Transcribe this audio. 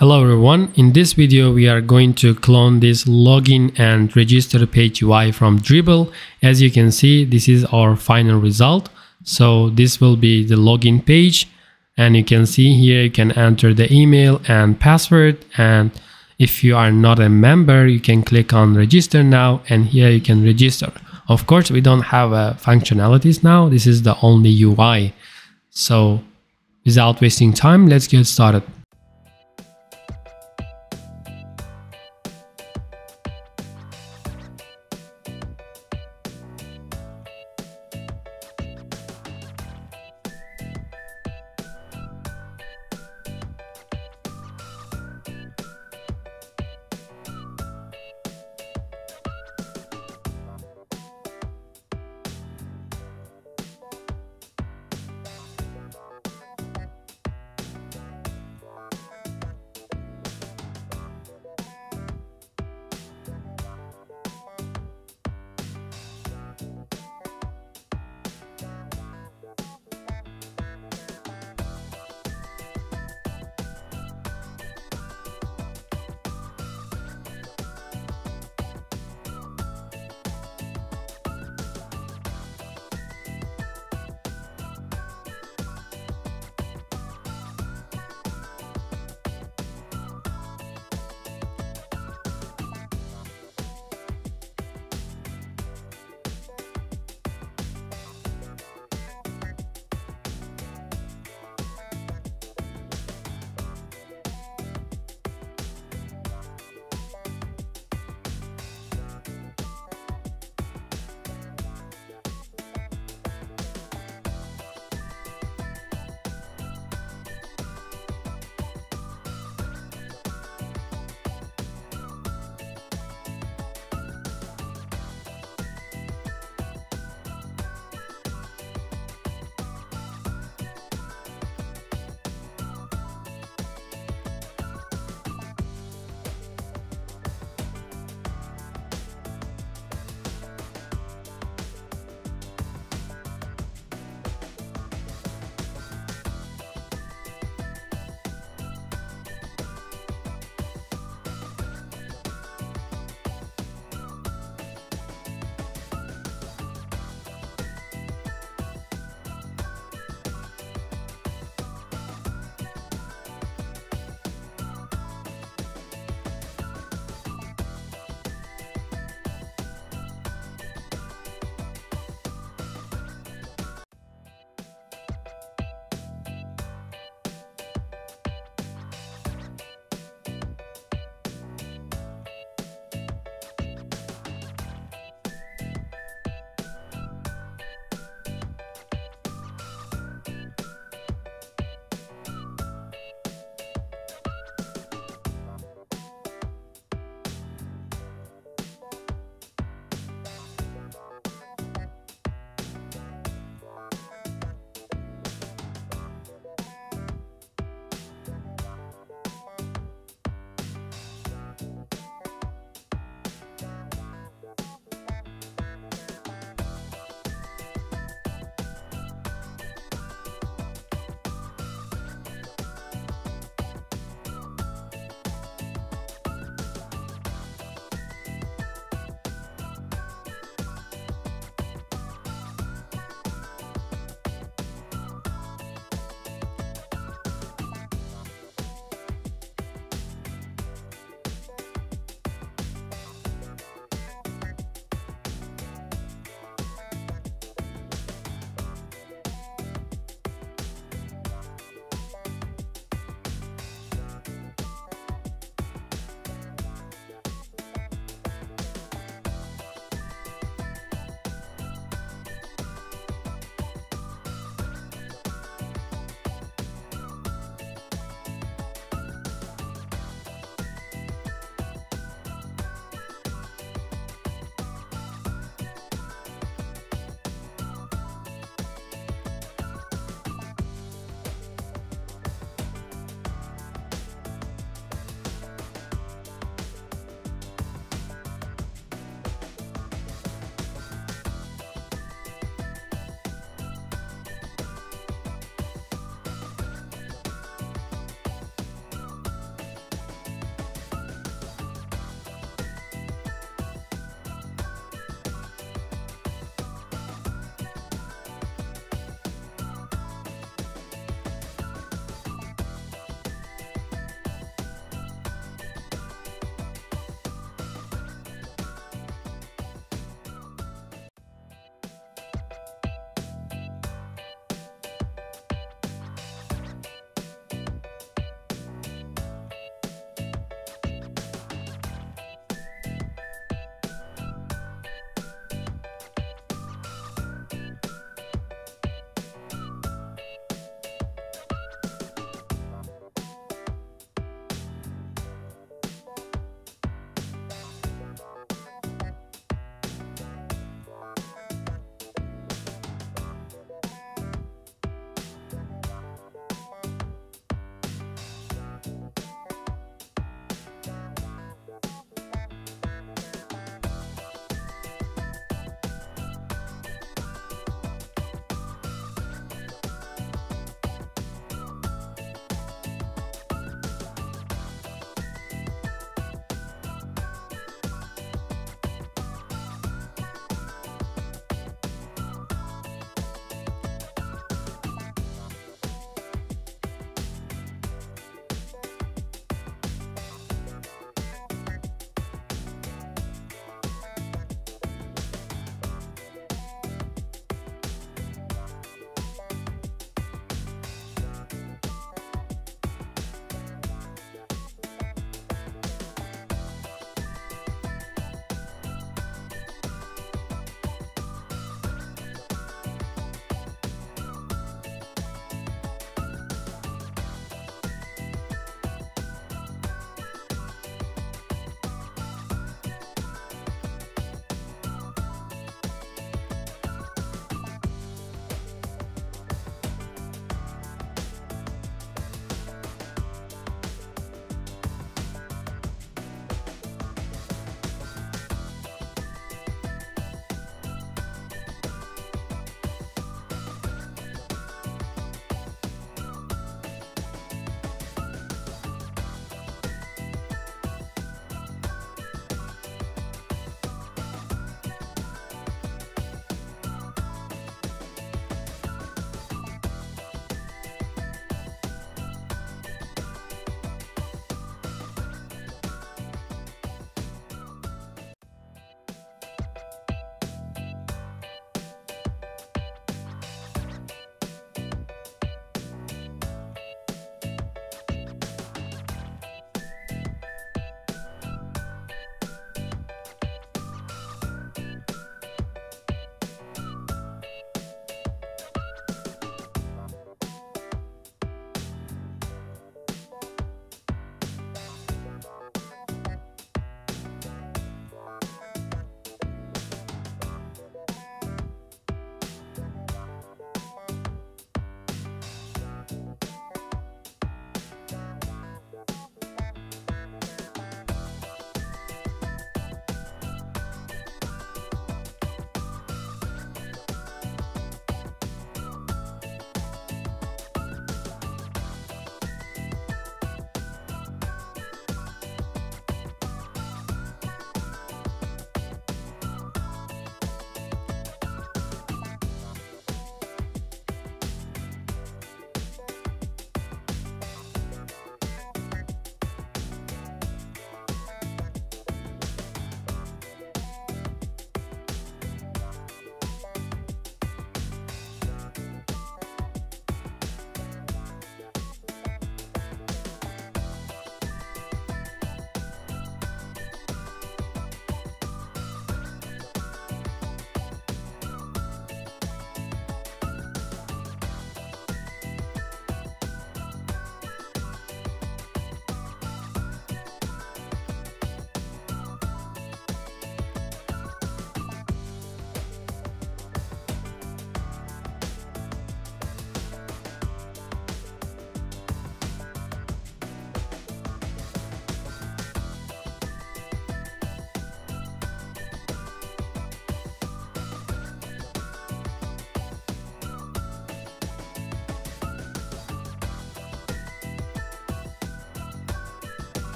Hello everyone, in this video we are going to clone this login and register page UI from Dribbble. As you can see, this is our final result. So this will be the login page and you can see here you can enter the email and password and if you are not a member you can click on register now and here you can register. Of course we don't have uh, functionalities now, this is the only UI. So without wasting time, let's get started.